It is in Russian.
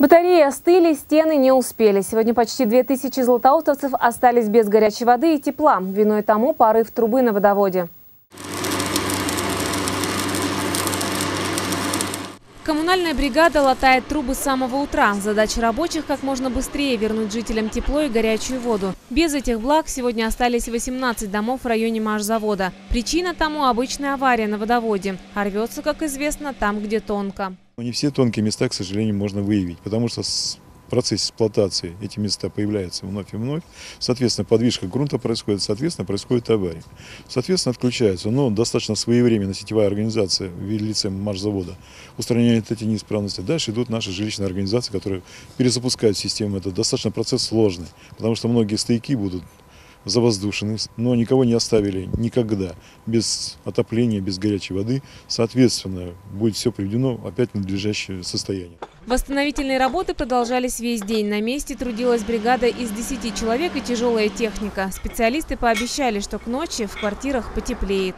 Батареи остыли, стены не успели. Сегодня почти 2000 златоустовцев остались без горячей воды и тепла. Виной тому порыв трубы на водоводе. Коммунальная бригада латает трубы с самого утра. Задача рабочих – как можно быстрее вернуть жителям тепло и горячую воду. Без этих благ сегодня остались 18 домов в районе машзавода. Причина тому – обычная авария на водоводе. А рвется, как известно, там, где тонко. Не все тонкие места, к сожалению, можно выявить, потому что процессе эксплуатации эти места появляются вновь и вновь. Соответственно, подвижка грунта происходит, соответственно, происходит авария. Соответственно, отключаются. Но достаточно своевременно сетевая организация в лице маршзавода устраняет эти неисправности. Дальше идут наши жилищные организации, которые перезапускают систему. Это достаточно процесс сложный, потому что многие стояки будут завоздушены, но никого не оставили никогда без отопления, без горячей воды. Соответственно, будет все приведено опять в надлежащее состояние. Восстановительные работы продолжались весь день. На месте трудилась бригада из 10 человек и тяжелая техника. Специалисты пообещали, что к ночи в квартирах потеплеет.